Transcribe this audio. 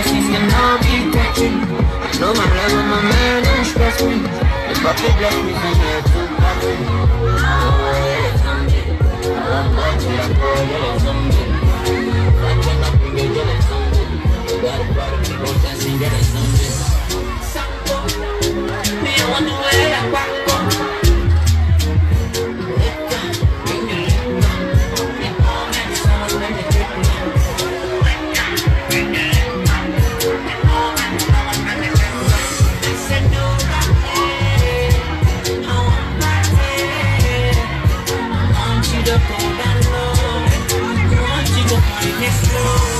My blessings cannot be touching. Know my love my man don't stress me. If I could bless me, then too me through.